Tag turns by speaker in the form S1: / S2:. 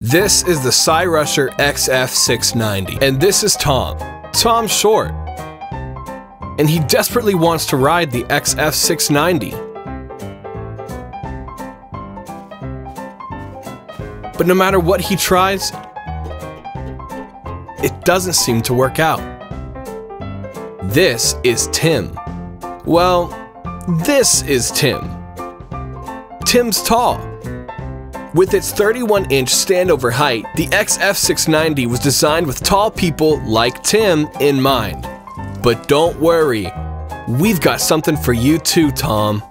S1: This is the Cyrusher XF690, and this is Tom. Tom's short, and he desperately wants to ride the XF690. But no matter what he tries, it doesn't seem to work out. This is Tim. Well, this is Tim. Tim's tall. With its 31 inch standover height, the XF690 was designed with tall people like Tim in mind. But don't worry, we've got something for you too, Tom.